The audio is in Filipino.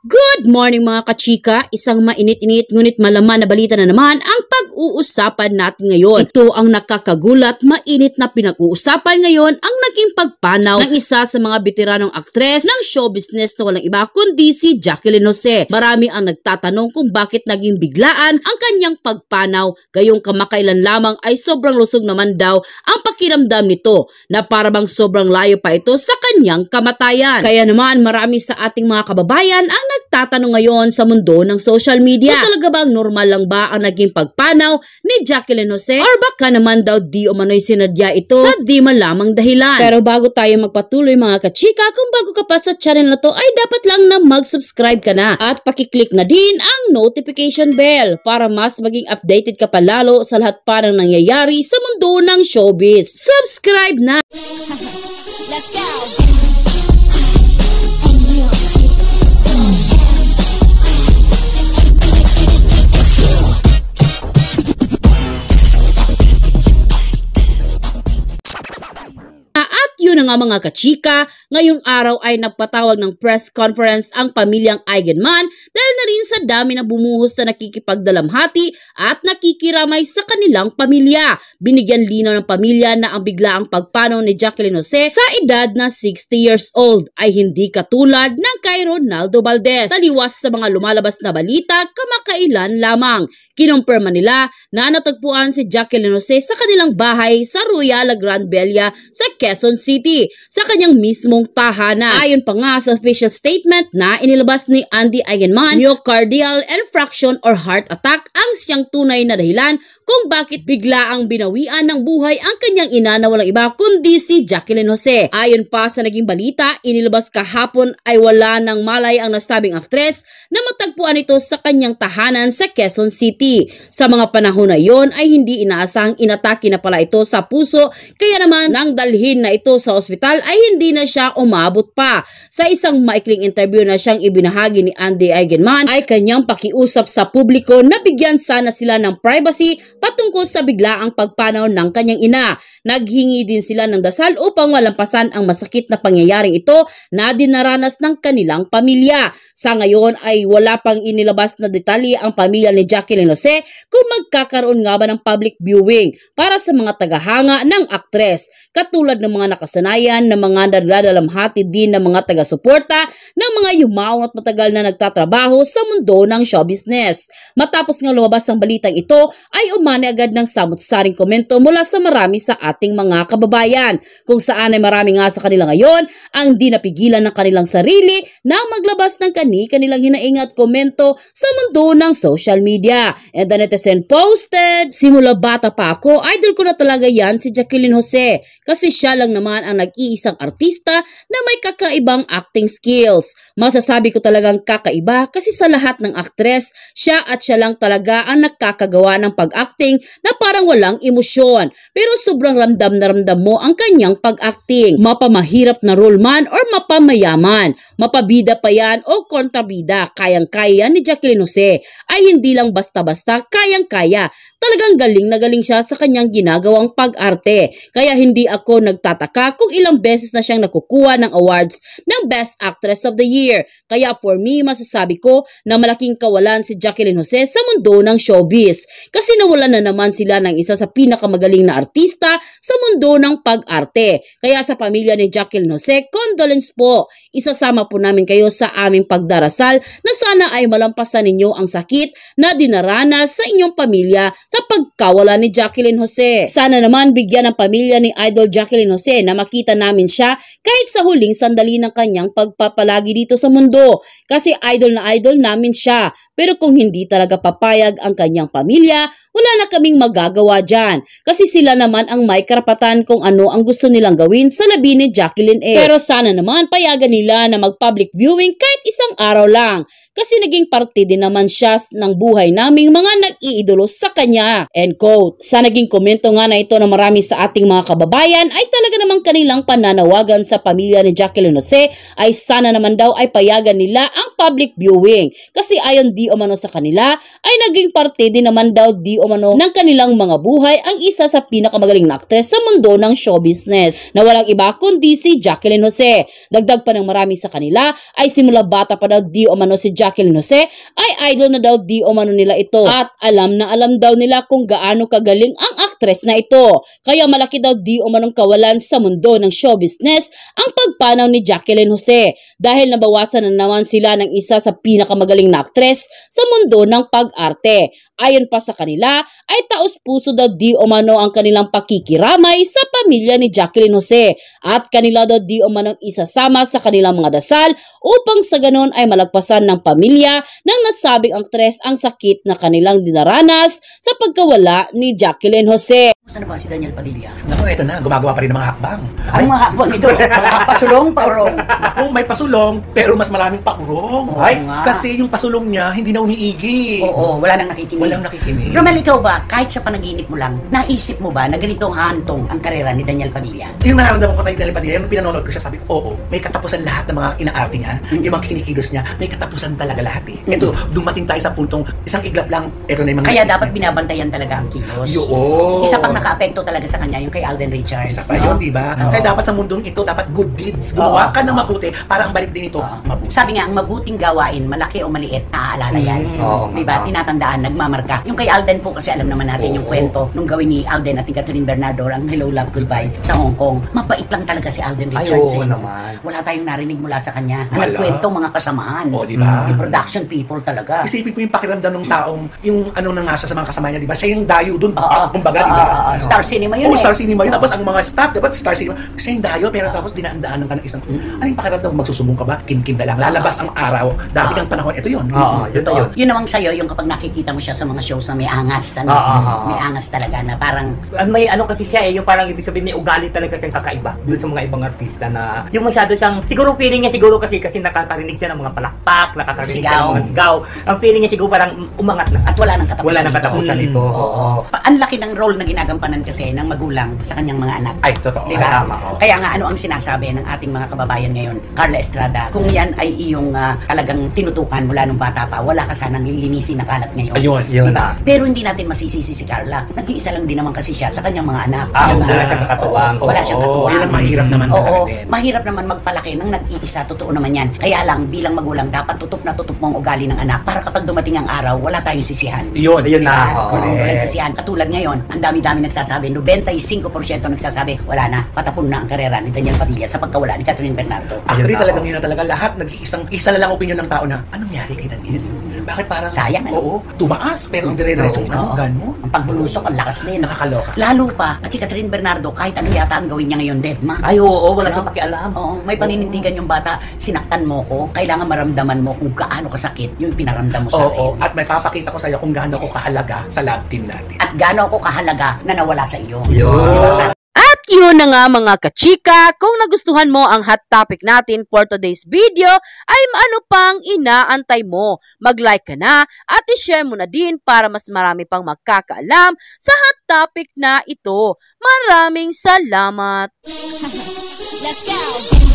Good morning mga kachika! Isang mainit-init ngunit malaman na balita na naman ang pag-uusapan natin ngayon. Ito ang nakakagulat, mainit na pinag-uusapan ngayon ang naging pagpanaw ng isa sa mga veteranong aktres ng show business na walang iba kundi si Jacqueline Jose. Marami ang nagtatanong kung bakit naging biglaan ang kanyang pagpanaw gayong kamakailan lamang ay sobrang lusog naman daw ang pakiramdam nito na parabang sobrang layo pa ito sa kanyang kamatayan. Kaya naman marami sa ating mga kababayan ang nagtatanong ngayon sa mundo ng social media. Kung talaga bang normal lang ba ang naging pagpanaw ni Jacqueline Jose? Or baka naman daw di umano'y sinadya ito sa di malamang dahilan. Pero bago tayo magpatuloy mga kachika, kung bago ka pa sa channel na to ay dapat lang na mag-subscribe ka na at pakiclick na din ang notification bell para mas maging updated ka pa lalo sa lahat pa ng nangyayari sa mundo ng showbiz. Subscribe na! Let's go. Yun na nga mga kachika, ngayong araw ay nagpatawag ng press conference ang pamilyang Eigenman dahil na rin sa dami na bumuhos na nakikipagdalamhati at nakikiramay sa kanilang pamilya. Binigyan linaw ng pamilya na ang biglaang pagpanaw ni Jacqueline Jose sa edad na 60 years old ay hindi katulad ng kay Ronaldo Valdez. Taliwas sa mga lumalabas na balita kamakailan lamang. Kinumpirma nila na natagpuan si Jacqueline Jose sa kanilang bahay sa Royal Grand Belia sa Quezon City sa kanyang mismong tahanan. Ayon pa nga sa official statement na inilabas ni Andy Eigenman, myocardial infarction or heart attack ang siyang tunay na dahilan kung bakit bigla ang binawian ng buhay ang kanyang ina na walang iba kundi si Jacqueline Jose. Ayon pa sa naging balita, inilabas kahapon ay wala ng malay ang nasabing aktres na matagpuan ito sa kanyang tahanan sa Quezon City. Sa mga panahon na iyon ay hindi inaasahang inatake na pala ito sa puso kaya naman nang dalhin na ito sa ospital ay hindi na siya umabot pa. Sa isang maikling interview na siyang ibinahagi ni Andy Eigenman ay kanyang pakiusap sa publiko na bigyan sana sila ng privacy patungkol sa biglaang pagpanaw ng kanyang ina. Naghingi din sila ng dasal upang malampasan ang masakit na pangyayaring ito na dinaranas ng kanilang pamilya. Sa ngayon ay wala pang inilabas na detalye ang pamilya ni Jacqueline Jose kung magkakaroon nga ba ng public viewing para sa mga tagahanga ng aktres. Katulad ng mga nakasanayan ng mga nagdadalamhati din ng mga taga-suporta ng mga yumaong at matagal na nagtatrabaho sa mundo ng show business. Matapos nga lumabas ang balitang ito ay umani agad ng samot-saring komento mula sa marami sa ating mga kababayan kung saan ay marami nga sa kanila ngayon ang di napigilan ng kanilang sarili na maglabas ng kani-kanilang hinaing komento sa mundo ng social media. And the netizen posted, simula bata pa ako, idol ko na talaga yan si Jacqueline Jose kasi siya lang naman ang nag-iisang artista na may kakaibang acting skills. Masasabi ko talagang kakaiba kasi sa lahat ng aktres, siya at siya lang talaga ang nakakagawa ng pag-acting na parang walang emosyon. Pero sobrang ramdam na ramdam mo ang kanyang pag-acting. Mapamahirap na role man or mapamayaman. Mapabida pa yan o kontrabida. Kayang-kaya ni Jacqueline Jose ay hindi lang basta-basta kayang-kaya. Talagang galing na galing siya sa kanyang ginagawang pag-arte. Kaya hindi ako nagtataka kung ilang beses na siyang nakukuha ng awards ng Best Actress of the Year. Kaya for me, masasabi ko na malaking kawalan si Jacqueline Jose sa mundo ng showbiz. Kasi nawalan na naman sila ng isa sa pinakamagaling na artista sa mundo ng pag-arte. Kaya sa pamilya ni Jacqueline Jose, condolence po. Isasama po namin kayo sa aming pagdarasal na sana ay malampasan ninyo ang sakit na dinaranas sa inyong pamilya sa pagkawala ni Jacqueline Jose. Sana naman bigyan ng pamilya ni Idol Jacqueline Jose na makita namin siya kahit sa huling sandali ng kanyang pagpapalagi dito sa mundo. Kasi idol na idol namin siya. Pero kung hindi talaga papayag ang kanyang pamilya, wala na kaming magagawa dyan. Kasi sila naman ang may karapatan kung ano ang gusto nilang gawin sa labi ni Jacqueline A. Pero sana naman payagan nila na mag-public viewing kahit isang araw lang kasi naging parte din naman siya ng buhay naming mga nag-iidolo sa kanya. End quote. Sa naging komento nga na ito na marami sa ating mga kababayan ay talaga namang kanilang pananawagan sa pamilya ni Jacqueline Jose ay sana naman daw ay payagan nila ang public viewing. Kasi ayon di umano sa kanila ay naging parte din naman daw di umano ng kanilang mga buhay ang isa sa pinakamagaling na aktres sa mundo ng show business. Na walang iba kundi si Jacqueline Jose. Dagdag pa ng marami sa kanila ay simula bata pa daw di umano si Jacqueline Jose ay idol na daw di umano nila ito. At alam na alam daw nila kung gaano kagaling ang aktres na ito. Kaya malaki daw di umanong kawalan sa mundo ng show business ang pagpanaw ni Jacqueline Jose dahil nabawasan na naman sila ng isa sa pinakamagaling na aktres sa mundo ng pag-arte. Ayon pa sa kanila ay taos puso daw di umano ang kanilang pakikiramay sa pamilya ni Jacqueline Jose at kanila daw di umano isasama sa kanilang mga dasal upang sa ganon ay malagpasan ng pamilya ng nasabing aktres ang sakit na kanilang dinaranas sa pagkawala ni Jacqueline Jose. Saan na ba si Daniel Padilla? Naku, eto na, gumagawa pa rin ng mga hakbang. Ang mga hakbang ito, pasulong, paurong. Naku, may pasulong, pero mas maraming paurong. Oo Ay, nga. kasi yung pasulong niya, hindi na umiigi. Oo, wala nang nakikinig. Walang nakikinig. Romel, ikaw ba, kahit sa panaginip mo lang, naisip mo ba na ganito ang hantong ang karera ni Daniel Padilla? Yung nararamdaman ko tayo Daniel Padilla, yung pinanonood ko siya, sabi ko, oo, may katapusan lahat ng mga inaarte niya, yung mga kinikilos niya, may katapusan talaga lahat eh. Ito, dumating tayo sa puntong, isang iglap lang, ito na yung mga... Kaya dapat binabantayan talaga ang kilos. Yoo. Isa pang nakaapekto talaga sa kanya, yung kay Alden Richards. Isa pa no? yun, di ba? Oo. Kaya dapat sa mundong ito, dapat good deeds. Gumawa Oo. ka ng mabuti para ang balik din ito, Oo. mabuti. Sabi nga, ang mabuting gawain, malaki o maliit, naaalala yan. Mm. Oo, Di ba? Tinatandaan, nagmamarka. Yung kay Alden po, kasi alam naman natin yung Oo. kwento nung gawin ni Alden at ni Catherine Bernardo ang Hello Love Goodbye sa Hong Kong. Mabait lang talaga si Alden Richards. eh. naman. Wala tayong narinig mula sa kanya. Ang Wala. kwento, mga kasamaan. Oo, di ba? Yung production people talaga. Isipin mo yung pakiramdam ng taong, yung ano na nga siya sa mga kasama niya, di ba? Siya yung dayo dun, Oo. kumbaga, di ba? Oo, oo. Star Cinema yun Oo, eh. Star Cinema yun. Tapos ang mga staff, dapat Star Cinema, siya yung dayo, pero tapos dinaan-daanan ka ng isang, Mm. ano yung pakiramdam, magsusubong ka ba? Kim-kim na lang. Lalabas ang araw. Dati kang panahon, ito yun. Oo, yun yun. Yun namang sa'yo, yung kapag nakikita mo siya sa mga shows na may angas, ano, may angas talaga na parang Ang may ano kasi siya eh, yung parang ibig sabihin may ugali talaga siyang kakaiba dun sa mga ibang artista na yung masyado siyang, siguro feeling niya siguro kasi kasi nakakarinig siya ng mga palakpak, nakakarinig siya ng Sigaw. mga sigaw. Ang feeling niya siguro parang umangat na. at wala nang katapusan. Wala nang ito. katapusan Mm. ito. Oo. Ang laki ng role na ginagampanan kasi ng magulang sa kanyang mga anak. Ay, totoo. Di ba? tama, oo. Kaya nga ano ang sinasabi ng ating mga kababayan ngayon, Carla Estrada, kung yan ay iyong ah, talagang tinutukan mula nung bata pa, wala ka sanang lilinisin na kalat ngayon. Ayun. Yun Diba? na. Pero hindi natin masisisi si Carla. Nag-iisa lang din naman kasi siya sa kanyang mga anak. Ah, Diba? wala siyang katuwang. Oo, wala siyang katuwang. Yun ang mahirap naman Oo, talaga din. mahirap naman magpalaki ng nag-iisa, totoo naman yan. Kaya lang, bilang magulang, dapat tutup na tutup mo ang ugali ng anak para kapag dumating ang araw, wala tayong sisihan. Yun. Ayun na. Diba? oo. Oo, Correct. sisihan. Katulad ngayon, ang dami-dami nagsasabi, 95% nagsasabi, wala na, patapon na ang karera ni Daniel Padilla sa pagkawala ni Catherine Bernardo. Actually, na, talagang oo. yun na talaga. Lahat nag-iisang, isa na lang opinion ng tao na, anong nangyari kay Daniel? Bakit parang, Sayang, ano? Oo, tumaas, pero ang dire-diretso, Oo. ano, ganon. Ang pagbulusok, ang lakas din. Nakakaloka. Lalo pa, at si Catherine Bernardo, kahit ano yata ang gawin niya ngayon, dead ma. Ay, oo, wala Ano? siyang pakialam. Oo, may paninindigan yung bata, sinaktan mo ko, kailangan maramdaman mo kung gaano kasakit yung pinaramdam mo sa Oo, akin. at may papakita ko sa iyo kung gaano ko kahalaga sa lab team natin. At gaano ako kahalaga na nawala sa iyo. Yun. At yun na nga mga kachika, kung nagustuhan mo ang hot topic natin for today's video, ay ano pang inaantay mo? Mag-like ka na at i-share mo na din para mas marami pang magkakaalam sa hot topic na ito. Maraming salamat! Let's go.